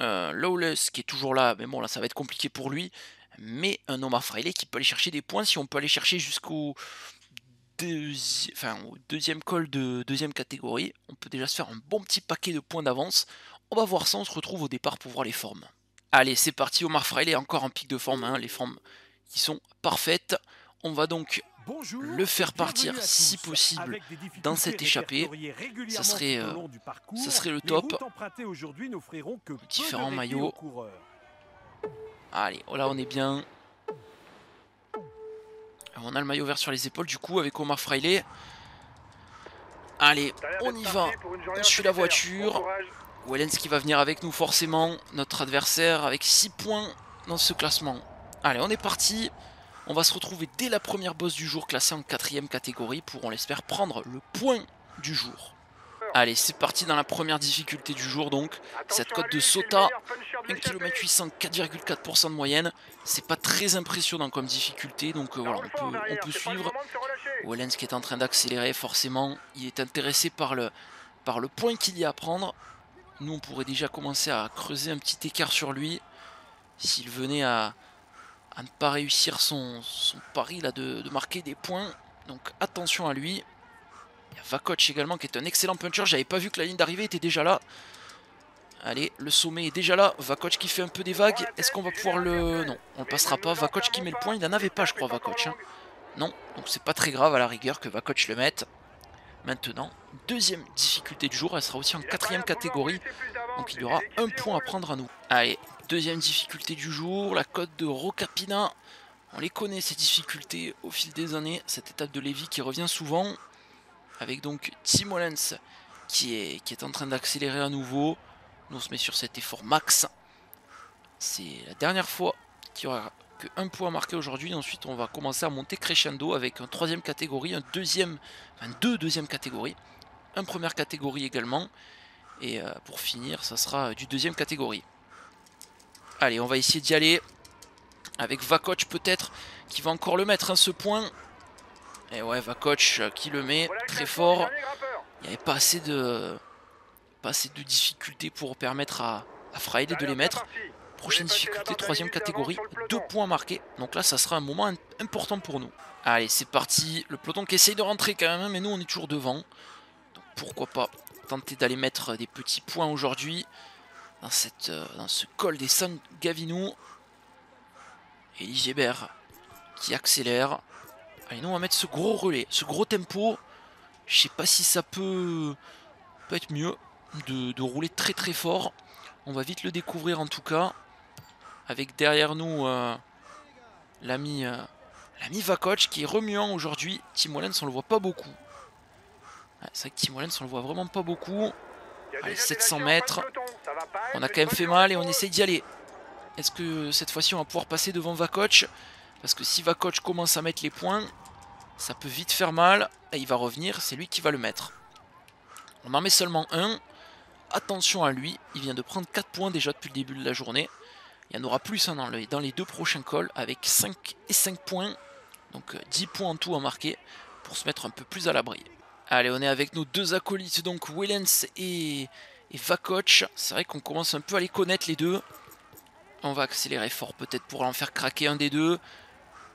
euh, Lawless qui est toujours là, mais bon, là ça va être compliqué pour lui. Mais un Omar Fraile qui peut aller chercher des points si on peut aller chercher jusqu'au deuxième col de deuxième catégorie. On peut déjà se faire un bon petit paquet de points d'avance. On va voir ça, on se retrouve au départ pour voir les formes. Allez, c'est parti, Omar Fraile est encore en pic de forme, hein, les formes qui sont parfaites. On va donc Bonjour, le faire partir, si possible, dans cette échappée. Ça serait, euh, ça serait le top. que Différents maillots. Allez, oh là on est bien. On a le maillot vert sur les épaules du coup avec Omar Fraile. Allez, on y va. On suit la voiture. Wellens qui va venir avec nous forcément, notre adversaire avec 6 points dans ce classement. Allez, on est parti. On va se retrouver dès la première boss du jour classée en quatrième catégorie pour, on l'espère, prendre le point du jour. Allez, c'est parti dans la première difficulté du jour donc. Cette à de Sota, meilleur puncher de 1 l'échappée. km 800, 4,4% de moyenne. C'est pas très impressionnant comme difficulté, donc euh, voilà, on peut, on suivre. Wellens qui est en train d'accélérer, forcément, il est intéressé par le, par le point qu'il y a à prendre. Nous, on pourrait déjà commencer à creuser un petit écart sur lui. S'il venait à, à ne pas réussir son, pari de, marquer des points. Donc attention à lui. Il y a Vakoch également qui est un excellent puncher. J'avais pas vu que la ligne d'arrivée était déjà là. Allez, le sommet est déjà là. Vakoch qui fait un peu des vagues. Est-ce qu'on va pouvoir le... Non, on le passera pas. Vakoch qui met le point. Il en avait pas, je crois, Vakoch. hein. Non, donc c'est pas très grave à la rigueur que Vakoch le mette. Maintenant, deuxième difficulté du jour, elle sera aussi en quatrième catégorie, donc il y aura un point à prendre à nous. Allez, deuxième difficulté du jour, la côte de Rocapina. On les connaît ces difficultés au fil des années, cette étape de Lévy qui revient souvent, avec donc Tim Hollens qui est, en train d'accélérer à nouveau. Nous on se met sur cet effort max. C'est la dernière fois qu'il y aura que un point marqué aujourd'hui. Ensuite, on va commencer à monter crescendo avec un troisième catégorie, un deuxième, enfin deux deuxièmes catégories, un première catégorie également. Et euh, pour finir, ça sera du deuxième catégorie. Allez, on va essayer d'y aller avec Vakoch peut-être qui va encore le mettre hein, ce point. Et ouais, Vakoch euh, qui le met très fort. Il n'y avait pas assez de pas assez de difficultés pour permettre à, à de les mettre. Prochaine difficulté, troisième catégorie, deux points marqués. Donc là, ça sera un moment im- important pour nous. Allez, c'est parti. Le peloton qui essaye de rentrer quand même, mais nous, on est toujours devant. Donc pourquoi pas tenter d'aller mettre des petits points aujourd'hui dans, cette, euh, dans ce col des San Gavino. Et Ligébert qui accélère. Allez, nous, on va mettre ce gros relais, ce gros tempo. Je sais pas si ça peut, peut être mieux de, de rouler très très fort. On va vite le découvrir en tout cas. Avec derrière nous euh, l'ami euh, l'ami qui est remuant aujourd'hui. Tim Wallens, on le voit pas beaucoup. Ouais, c'est vrai que Tim Wallens, on le voit vraiment pas beaucoup. Allez, déjà des 700 lâchers en mètres. On a quand même fait mal et on essaye d'y aller. Est-ce que cette fois-ci on va pouvoir passer devant Vakoch Parce que si Vakoch commence à mettre les points, ça peut vite faire mal. Et il va revenir, c'est lui qui va le mettre. On en met seulement un. Attention à lui, il vient de prendre 4 points déjà depuis le début de la journée. Il y en aura plus hein, dans, le- dans les deux prochains cols avec 5 et 5 points. Donc euh, 10 points en tout à marquer pour se mettre un peu plus à l'abri. Allez, on est avec nos deux acolytes, donc Wellens et, et Vakoch. C'est vrai qu'on commence un peu à les connaître les deux. On va accélérer fort peut-être pour en faire craquer un des deux.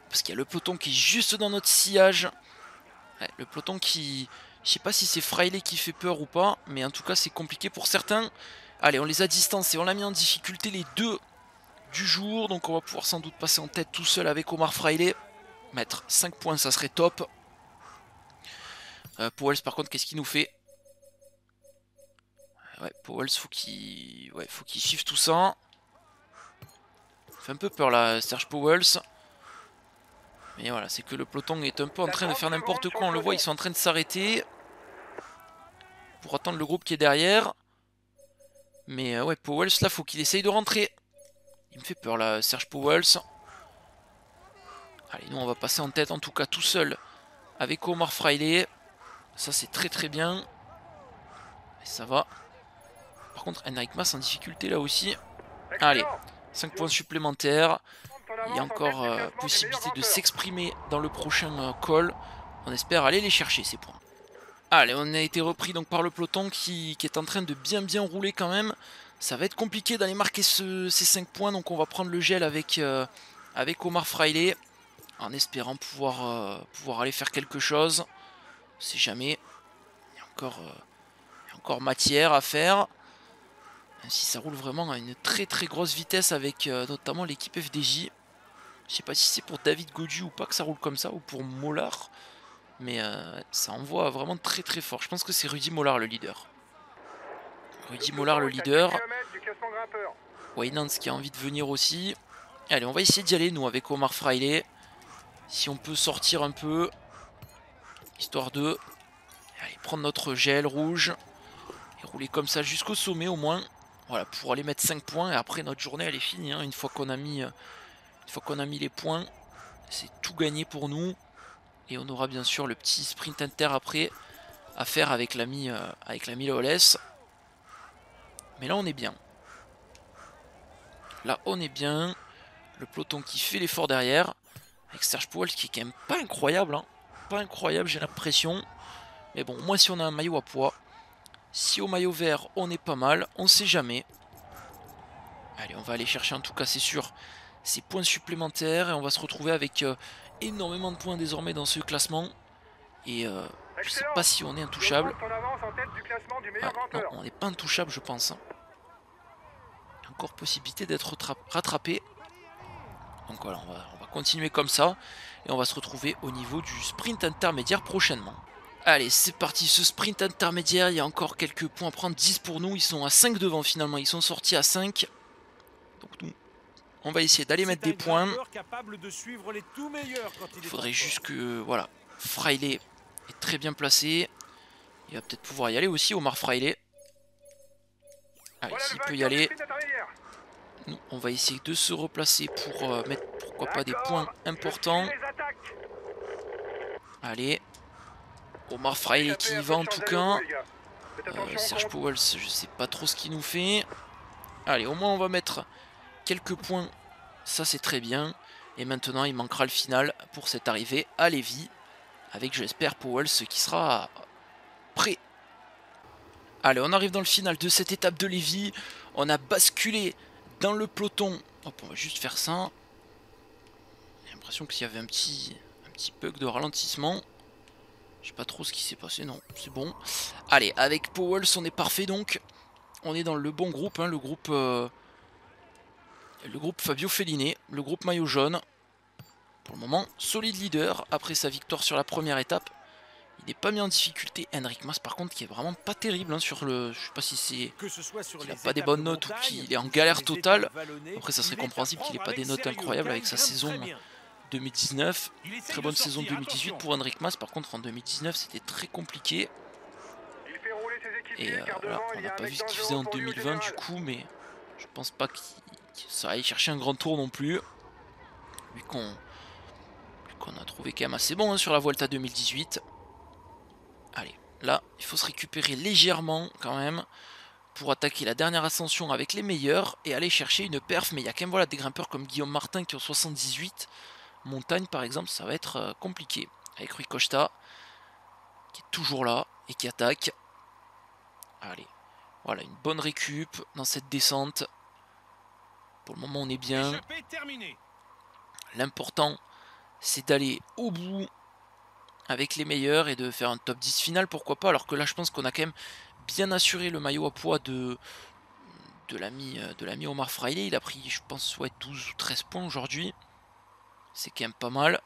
Parce qu'il y a le peloton qui est juste dans notre sillage. Le peloton qui... Je sais pas si c'est Fraile qui fait peur ou pas. Mais en tout cas c'est compliqué pour certains. Allez on les a distancés. On l'a mis en difficulté les deux du jour. Donc on va pouvoir sans doute passer en tête tout seul avec Omar Fraile. Mettre 5 points ça serait top. Euh, Powells, par contre, qu'est-ce qu'il nous fait? Ouais, Powells, faut qu'il ouais, faut qu'il suive tout ça. Fait un peu peur là, Serge Powells. Mais voilà, c'est que le peloton est un peu en train de faire n'importe quoi. On le voit, ils sont en train de s'arrêter. Pour attendre le groupe qui est derrière. Mais euh, ouais, Powells, là, faut qu'il essaye de rentrer. Il me fait peur, là, Serge Powells. Allez, nous, on va passer en tête, en tout cas, tout seul. Avec Omar Freiley. Ça, c'est très très bien. Et ça va. Par contre, Mas en difficulté, là aussi. Allez, 5 points supplémentaires. Il y a encore euh, possibilité de s'exprimer dans le prochain euh, call. On espère aller les chercher, ces points. Allez, on a été repris donc par le peloton qui, est en train de bien bien rouler quand même. Ça va être compliqué d'aller marquer ces 5 points, donc on va prendre le gel avec, euh, Omar Freiley. En espérant pouvoir, pouvoir aller faire quelque chose. C'est jamais. Il y a encore matière à faire. Si ça roule vraiment à une très très grosse vitesse avec notamment l'équipe FDJ. Je sais pas si c'est pour David Godu ou pas que ça roule comme ça, ou pour Mollard. Mais euh, ça envoie vraiment très très fort. Je pense que c'est Rudy Mollard le leader. Rudy Mollard le leader. Waynans qui a envie de venir aussi. Allez, on va essayer d'y aller nous avec Omar Freiley. Si on peut sortir un peu. Histoire de allez, prendre notre gel rouge. Et rouler comme ça jusqu'au sommet au moins. Voilà, pour aller mettre 5 points. Et après notre journée elle est finie. Hein, une fois qu'on a mis... Euh, une fois qu'on a mis les points, c'est tout gagné pour nous. Et on aura bien sûr le petit sprint inter après à faire avec l'ami euh, avec l'ami. Mais là on est bien. Là on est bien. Le peloton qui fait l'effort derrière. Avec Serge Powell qui est quand même pas incroyable. Hein. Pas incroyable j'ai l'impression. Mais bon, moi si on a un maillot à poids. Si au maillot vert on est pas mal, on sait jamais. Allez, on va aller chercher en tout cas c'est sûr ces points supplémentaires et on va se retrouver avec euh, énormément de points désormais dans ce classement. Et euh, je sais pas si on est intouchable. on n'est pas intouchable je pense. Hein. Encore possibilité d'être rattrapé. Donc voilà, on va, on va continuer comme ça. Et on va se retrouver au niveau du sprint intermédiaire prochainement. Allez, c'est parti, ce sprint intermédiaire, il y a encore quelques points à prendre, 10 pour nous, ils sont à 5 devant finalement, ils sont sortis à 5. Donc nous, on va essayer d'aller mettre des points. Il faudrait juste que voilà, Freiley est très bien placé. Il va peut-être pouvoir y aller aussi, Omar Freiley. Allez, s'il peut y aller. Nous, on va essayer de se replacer pour euh, mettre, pourquoi pas, des points importants. Allez. Omar Freiley qui y va en tout cas. Euh, Serge Powell, je sais pas trop ce qu'il nous fait. Allez, au moins on va mettre quelques points, ça c'est très bien. Et maintenant il manquera le final pour cette arrivée à Lévis, avec j'espère Powell ce qui sera prêt. Allez, on arrive dans le final de cette étape de Lévis. On a basculé dans le peloton. Hop, on va juste faire ça. J'ai l'impression qu'il y avait un petit, un petit bug de ralentissement. Je sais pas trop ce qui s'est passé, non, c'est bon. Allez, avec Powell, on est parfait donc. On est dans le bon groupe, hein, le groupe... Euh, le groupe Fabio Felliné, le groupe maillot jaune. Pour le moment, solide leader après sa victoire sur la première étape. Il n'est pas mis en difficulté. Henrik Mas, par contre, qui est vraiment pas terrible hein, sur le. Je sais pas si c'est. qu'il n'a pas des bonnes notes ou qu'il est en galère totale. Après, ça serait compréhensible qu'il n'ait pas des notes incroyables avec sa saison 2019. Très bonne saison 2018 pour Henrik Mas. Par contre, en 2019, c'était très compliqué. Et euh, on n'a pas vu ce qu'il faisait en 2020 du coup, mais je pense pas qu'il ça aller chercher un grand tour non plus. Vu qu'on a trouvé quand même assez bon hein, sur la Volta 2018. Allez, là, il faut se récupérer légèrement quand même pour attaquer la dernière ascension avec les meilleurs et aller chercher une perf. Mais il y a quand même voilà, des grimpeurs comme Guillaume Martin qui ont 78. Montagne par exemple, ça va être euh, compliqué. Avec Rui Costa qui est toujours là et qui attaque. Allez, voilà une bonne récup dans cette descente. Pour le moment, on est bien. L'important, c'est d'aller au bout avec les meilleurs et de faire un top 10 final, pourquoi pas. Alors que là, je pense qu'on a quand même bien assuré le maillot à poids de, de l'ami Omar Friday. Il a pris, je pense, ouais, 12 ou 13 points aujourd'hui. C'est quand même pas mal.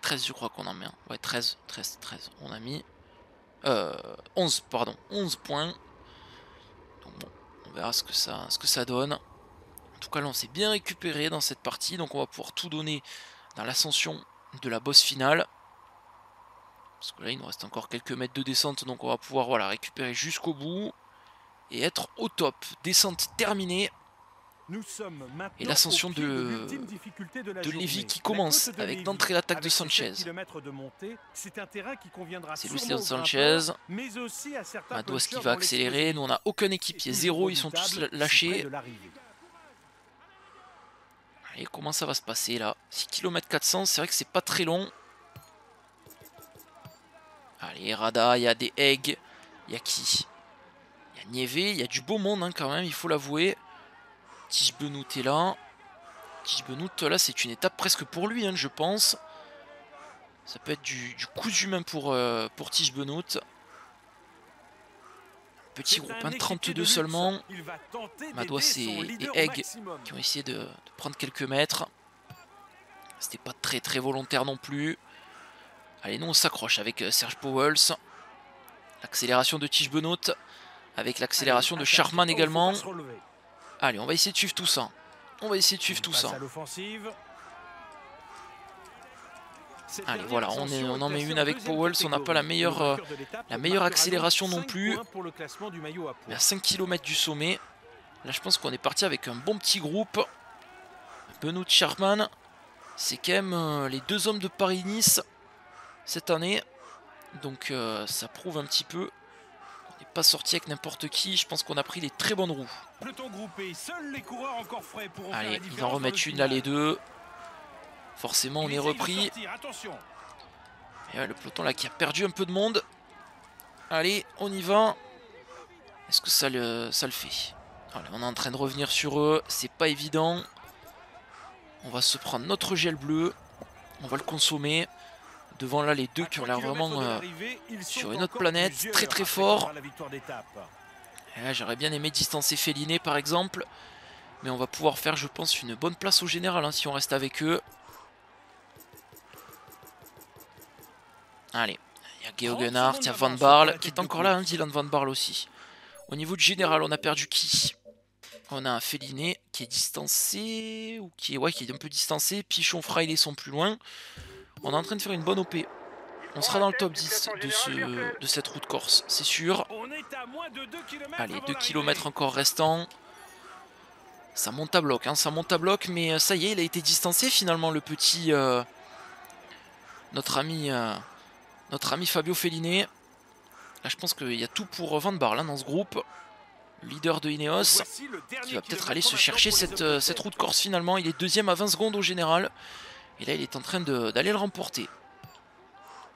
13 je crois qu'on en met. un. Ouais, 13, 13, 13. On a mis... Euh, 11, pardon. 11 points. Donc bon, on verra ce que ça, ce ça donne. En tout cas, là, on s'est bien récupéré dans cette partie. Donc on va pouvoir tout donner dans l'ascension de la boss finale. Parce que là, il nous reste encore quelques mètres de descente. Donc on va pouvoir voilà, récupérer jusqu'au bout. Et être au top. Descente terminée. Et l'ascension de- de. Lévy qui commence avec d'entrée l'attaque de Sanchez. 7 kilomètres de montée, c'est aux Sanchez. Mados qui va accélérer. Nous, on n'a aucun équipier. Zéro, ils sont tous lâchés. Allez, comment ça va se passer là? 6 km 400, c'est vrai que c'est pas très long. Allez, Rada, il y a des eggs. Il y a qui? Il y a Nieve, il y a du beau monde hein, quand même, il faut l'avouer. Tige Benoît est là. Tige Benoît, là, c'est une étape presque pour lui, hein, je pense. Ça peut être du, du coup humain pour, euh, pour Tige Benoît. Petit groupe, un hein, équipier 32 de luxe. seulement. Madois et- Egg maximum. qui ont essayé de, de prendre quelques mètres. C'était pas très très volontaire non plus. Allez, nous on s'accroche avec euh, Serge Powell. L'accélération de Tige Benoît. Avec l'accélération de Charman. Oh, également. Allez, on va essayer de suivre tout ça. On va essayer de suivre tout ça. Allez, voilà, on, est- ascension on en met une avec Powell. On n'a pas la meilleure, Le euh, la meilleure accélération non plus. On est à 5 km du sommet. Là, je pense qu'on est parti avec un bon petit groupe. Benoît Sherman. C'est quand même euh, les deux hommes de Paris-Nice cette année. Donc euh, ça prouve un petit peu pas sorti avec n'importe qui. Je pense qu'on a pris les très bonnes roues. Allez, ils en remettent une là les deux. Forcément, on est repris. Et ouais, le peloton là qui a perdu un peu de monde. Allez, on y va. Est-ce que ça le, ça le fait? On est en train de revenir sur eux. C'est pas évident. On va se prendre notre gel bleu. On va le consommer. Devant là les deux qui ont l'air vraiment... de euh, ils sur une autre planète, très, très fort. et là, J'aurais bien aimé distancer Féliné par exemple. Mais on va pouvoir faire je pense une bonne place au général hein, si on reste avec eux. Allez, il y a Geo 30 Gunnart, il y a Van la qui est de encore là, hein. Dylan Van Barle aussi. Au niveau du général, on a perdu qui? On a un Féliné qui est distancé, ou qui est, ouais, qui est un peu distancé. Pichon, Fraile sont plus loin. On est en train de faire une bonne OP. On sera dans le top 10 de, ce, de cette route corse, c'est sûr. On est à moins de 2 km Allez, 2 km encore restants. Ça monte à bloc, hein, ça monte à bloc, mais euh, ça y est, il a été distancé finalement, le petit... euh, notre ami euh, notre ami Fabio Felliné. Là, je pense qu'il y a tout pour Van hein, dans ce groupe. Le leader de Ineos, qui va peut-être aller se chercher cette, cette route corse finalement. Il est deuxième à 20 secondes au général. Et là, il est en train d'aller le remporter.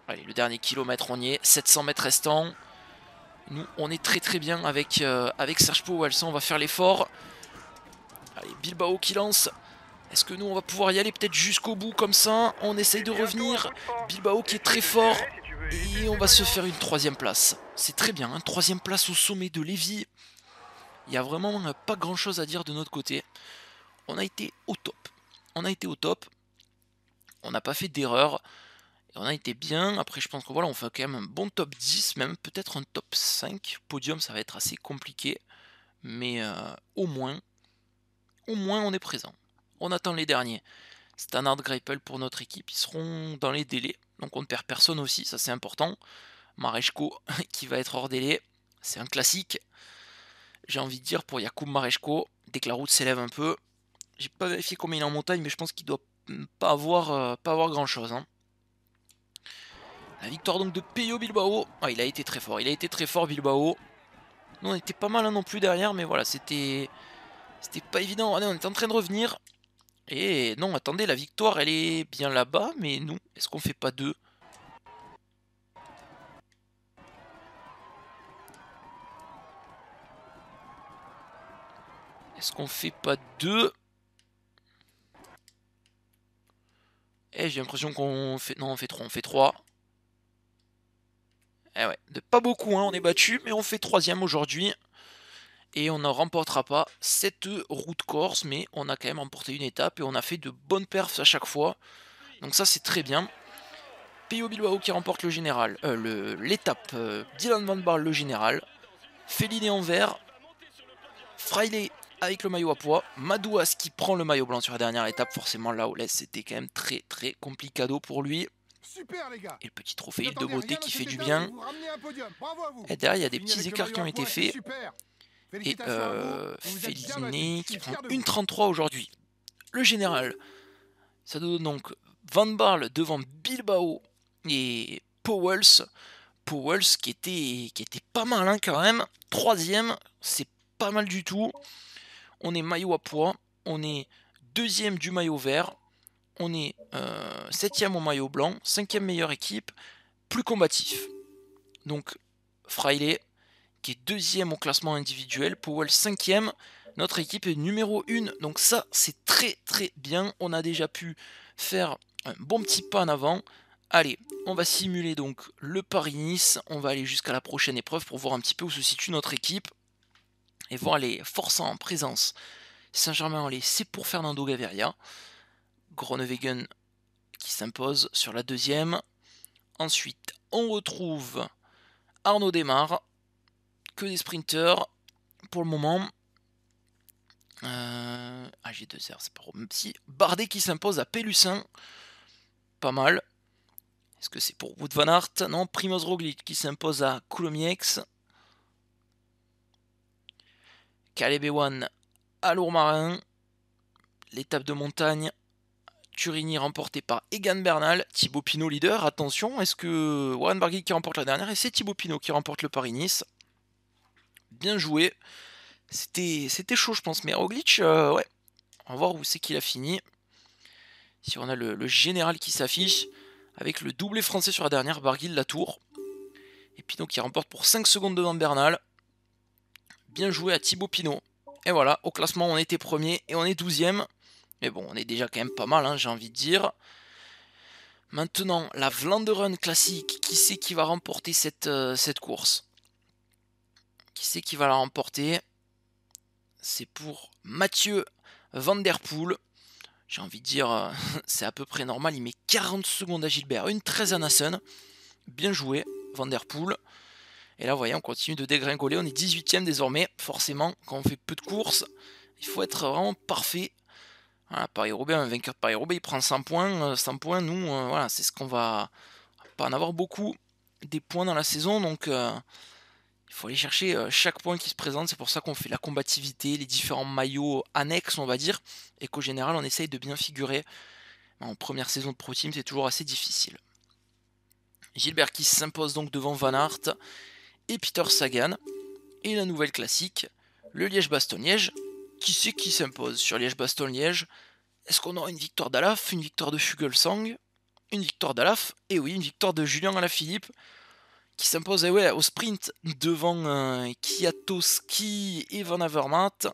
Allez, le dernier kilomètre, on y est. 700 mètres restants. Nous, on est très très bien avec, euh, avec Serge on va faire l'effort. Allez, Bilbao qui lance. Est-ce que nous, on va pouvoir y aller peut-être jusqu'au bout comme ça? On essaye de revenir. Bilbao qui est très fort. Et on va se faire une troisième place. C'est très bien, hein, troisième place au sommet de Lévis. Il n'y a vraiment euh, pas grand chose à dire de notre côté. On a été au top. On a été au top. On n'a pas fait d'erreur. On a été bien. Après, je pense que voilà, on fait quand même un bon top 10, même peut-être un top 5. Podium, ça va être assez compliqué. Mais euh, au moins, au moins, on est présent. On attend les derniers. Standard Greipel pour notre équipe. Ils seront dans les délais. Donc on ne perd personne aussi, ça c'est important. Mareshko qui va être hors délai. C'est un classique. J'ai envie de dire pour Yacoub Mareshko, dès que la route s'élève un peu. J'ai pas vérifié combien il est en montagne, mais je pense qu'il doit pas avoir, euh, pas avoir grand chose. La victoire donc de Peyo Bilbao. Ah, il a été très fort, il a été très fort Bilbao. Nous on était pas mal hein, non plus derrière, mais voilà, c'était. C'était pas évident. On est en train de revenir. Et non, attendez, la victoire, elle est bien là-bas, mais nous, est-ce qu'on fait pas deux? Est-ce qu'on fait pas deux? Eh, j'ai l'impression qu'on fait... Non, on fait trois, on fait trois. Eh ouais, de pas beaucoup, hein, on est battu, mais on fait troisième aujourd'hui. Et on ne remportera pas cette route corse, mais on a quand même remporté une étape et on a fait de bonnes perfs à chaque fois. Donc ça c'est très bien. PO Bilbao qui remporte le général, euh, l'étape, euh, Dylan Van Barle le général, Féliné en vert, Fraile avec le maillot à poids, Madouas qui prend le maillot blanc sur la dernière étape, forcément là où laisse c'était quand même très très complicado pour lui, Super, les gars et le petit trophée Île de beauté qui fait du bien, et derrière il y a des petits écarts qui ont été faits, et euh, Féliné qui prend. 1.33 aujourd'hui. Le général, ça donne donc Van Barle devant Bilbao et Powells. Powells qui était, qui était pas mal hein, quand même. Troisième, c'est pas mal du tout. On est maillot à poids. On est deuxième du maillot vert. On est euh, septième au maillot blanc. Cinquième meilleure équipe. Plus combatif. Donc Fraile qui est deuxième au classement individuel. Powell cinquième. Notre équipe est numéro 1. Donc ça, c'est très très bien. On a déjà pu faire un bon petit pas en avant. Allez, on va simuler donc le Paris-Nice. On va aller jusqu'à la prochaine épreuve pour voir un petit peu où se situe notre équipe. Et voir les forces en présence. Saint-Germain-en-Laye, c'est pour Fernando Gaviria. Groenewegen qui s'impose sur la deuxième. Ensuite, on retrouve Arnaud Desmar. Que des sprinters pour le moment. Euh... Ah, j'ai deux heures, c'est pas même si Bardet qui s'impose à Pélussin. Pas mal. Est-ce que c'est pour Wood Van Aert? Non, Primoz Roglic qui s'impose à Coulomiex. Caleb à Lourmarin. L'étape de montagne. Turini remportée par Egan Bernal. Thibaut Pinot leader. Attention, est-ce que Warren Barguil qui remporte la dernière Et c'est Thibaut Pinot qui remporte le Paris-Nice? Bien joué. C'était, c'était chaud, je pense. Mais Roglic, euh, ouais. On va voir où c'est qu'il a fini. Si on a le, le général qui s'affiche. Avec le doublé français sur la dernière, Barguil la tour. Et Pinot qui remporte pour 5 secondes devant Bernal. Bien joué à Thibaut Pinot. Et voilà, au classement, on était premier et on est 12ème. Mais bon, on est déjà quand même pas mal, hein, j'ai envie de dire. Maintenant, la Vlanderen classique. Qui c'est qui va remporter cette, euh, course? Qui c'est qui va la remporter? C'est pour Mathieu Van Der Poel. J'ai envie de dire, euh, c'est à peu près normal. Il met 40 secondes à Gilbert, une 13 à Nassen. Bien joué, Van Der Poel. Et là, vous voyez, on continue de dégringoler. On est 18ème désormais. Forcément, quand on fait peu de courses, il faut être vraiment parfait. Voilà, Paris-Roubaix, un vainqueur de Paris-Roubaix, il prend 100 points. 100 points, nous, euh, voilà, c'est ce qu'on va pas en avoir beaucoup des points dans la saison. Donc, euh, il faut aller chercher euh, chaque point qui se présente. C'est pour ça qu'on fait la combativité, les différents maillots annexes, on va dire. Et qu'au général, on essaye de bien figurer. En première saison de Pro Team, c'est toujours assez difficile. Gilbert qui s'impose donc devant Van Aert et Peter Sagan. Et la nouvelle classique, le Liège-Bastogne-Liège. Qui c'est qui s'impose sur Liège-Bastogne-Liège Est-ce qu'on aura une victoire d'Alaf, une victoire de Fugelsang, une victoire d'Alaf? Et oui, une victoire de Julien Alaphilippe qui s'impose eh au sprint devant euh, et Van Avermaet.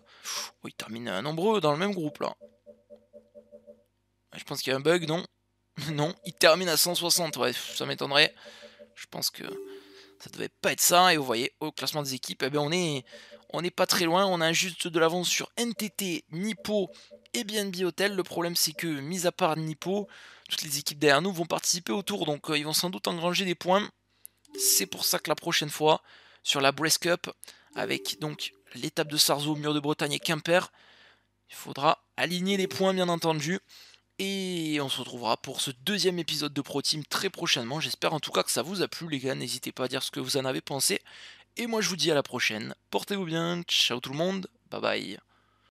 Oh, il termine euh, nombreux dans le même groupe là. Je pense qu'il y a un bug, non? Non, il termine à 160, ouais, ça m'étonnerait. Je pense que ça devait pas être ça. Et vous voyez, au classement des équipes, eh bien, on est, on n'est pas très loin. On a juste de l'avance sur NTT, Nippo et BNB Hotel. Le problème, c'est que, mis à part Nippo, toutes les équipes derrière nous vont participer au tour. Donc, euh, ils vont sans doute engranger des points. C'est pour ça que la prochaine fois, sur la Brest Cup, avec donc l'étape de Sarzeau, Mur de Bretagne et Quimper, il faudra aligner les points, bien entendu. Et on se retrouvera pour ce deuxième épisode de Pro Team très prochainement. J'espère en tout cas que ça vous a plu, les gars. N'hésitez pas à dire ce que vous en avez pensé. Et moi, je vous dis à la prochaine. Portez-vous bien. Ciao tout le monde. Bye bye.